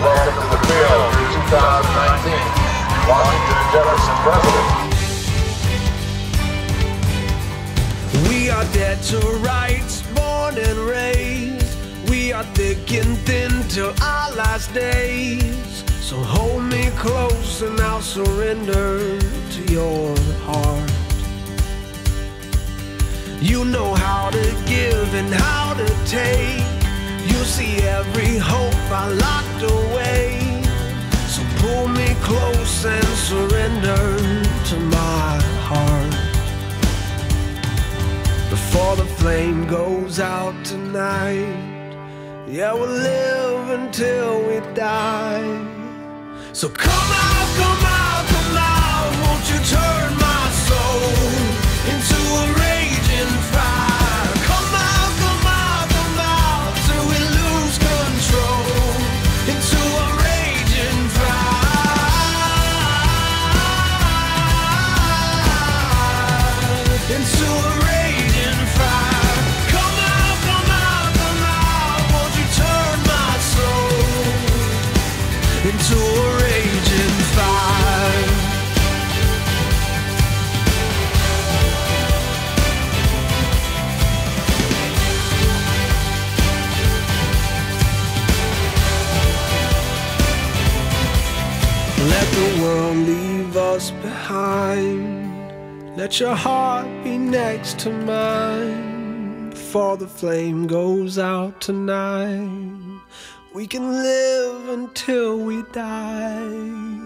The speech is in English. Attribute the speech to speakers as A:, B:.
A: We are dead to rights, born and raised. We are thick and thin till our last days. So hold me close and I'll surrender to your heart. You know how to give and how to take. You see every hope I locked. Flame goes out tonight. Yeah, we'll live until we die. So come out, Let the world leave us behind. Let your heart be next to mine. Before the flame goes out tonight, we can live until we die.